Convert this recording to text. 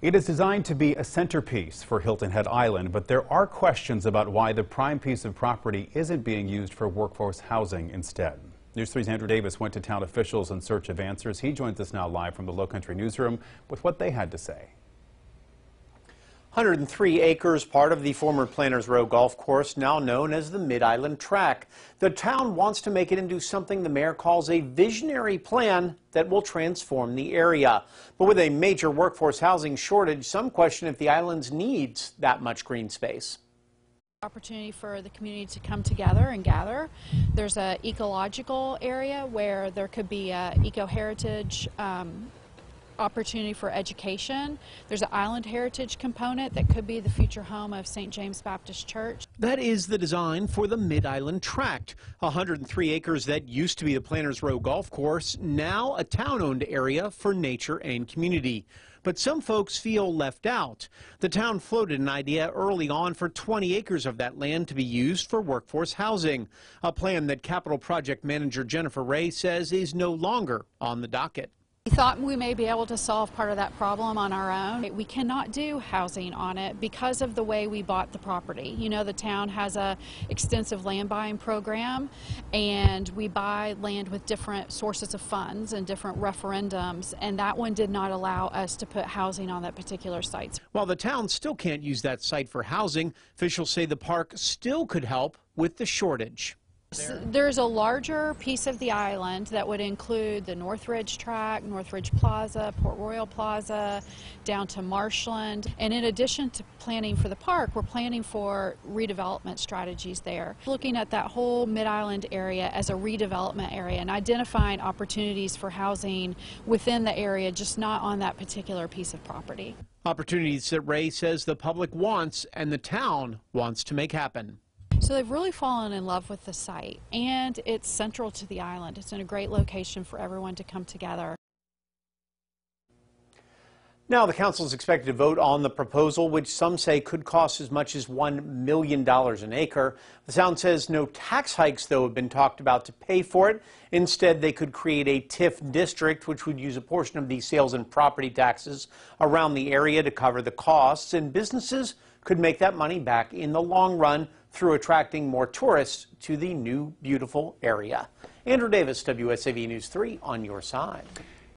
It is designed to be a centerpiece for Hilton Head Island, but there are questions about why the prime piece of property isn't being used for workforce housing instead. News 3's Andrew Davis went to town officials in search of answers. He joins us now live from the Lowcountry newsroom with what they had to say. 103 acres, part of the former Planters Row Golf Course, now known as the Mid-Island Tract. The town wants to make it into something the mayor calls a visionary plan that will transform the area. But with a major workforce housing shortage, some question if the island needs that much green space opportunity for the community to come together and gather. There's an ecological area where there could be a eco-heritage um, opportunity for education. There's an island heritage component that could be the future home of St. James Baptist Church. That is the design for the Mid-Island Tract, 103 acres that used to be the Planters Row Golf Course, now a town-owned area for nature and community. But some folks feel left out. The town floated an idea early on for 20 acres of that land to be used for workforce housing, a plan that Capital Project Manager Jennifer Ray says is no longer on the docket. Thought we may be able to solve part of that problem on our own. We cannot do housing on it because of the way we bought the property. You know, the town has a extensive land buying program and we buy land with different sources of funds and different referendums and that one did not allow us to put housing on that particular site. While the town still can't use that site for housing, officials say the park still could help with the shortage. There's a larger piece of the island that would include the Northridge Tract, Northridge Plaza, Port Royal Plaza, down to Marshland. And in addition to planning for the park, we're planning for redevelopment strategies there. Looking at that whole Mid-Island area as a redevelopment area and identifying opportunities for housing within the area, just not on that particular piece of property. Opportunities that Ray says the public wants and the town wants to make happen. So they've really fallen in love with the site and it's central to the island. It's in a great location for everyone to come together. Now the council is expected to vote on the proposal, which some say could cost as much as $1 million an acre. The Sound says no tax hikes, though, have been talked about to pay for it. Instead, they could create a TIF district, which would use a portion of the sales and property taxes around the area to cover the costs, and businesses could make that money back in the long run through attracting more tourists to the new beautiful area. Andrew Davis, WSAV News 3 on your side.